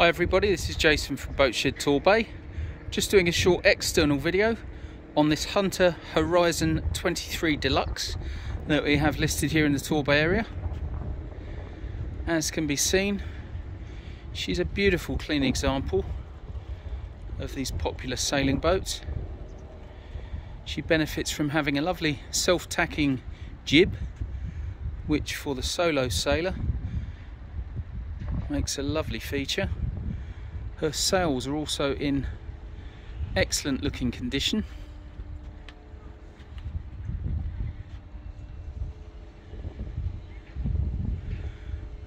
Hi everybody, this is Jason from Boatshed Torbay. Just doing a short external video on this Hunter Horizon 23 Deluxe that we have listed here in the Torbay area. As can be seen, she's a beautiful clean example of these popular sailing boats. She benefits from having a lovely self-tacking jib, which for the solo sailor makes a lovely feature. Her sails are also in excellent looking condition.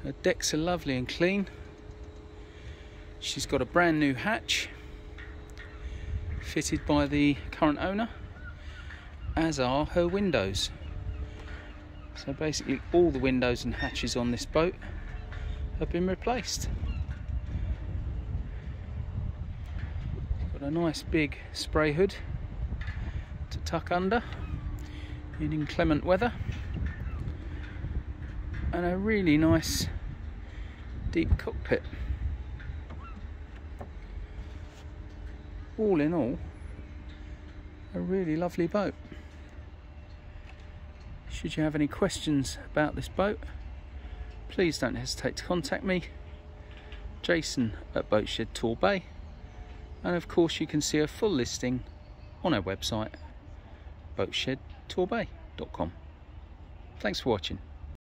Her decks are lovely and clean. She's got a brand new hatch fitted by the current owner, as are her windows. So basically all the windows and hatches on this boat have been replaced. A nice big spray hood to tuck under in inclement weather and a really nice deep cockpit. All in all, a really lovely boat. Should you have any questions about this boat, please don't hesitate to contact me, Jason at Boatshed Torbay and of course you can see a full listing on our website boatshedtorbay.com thanks for watching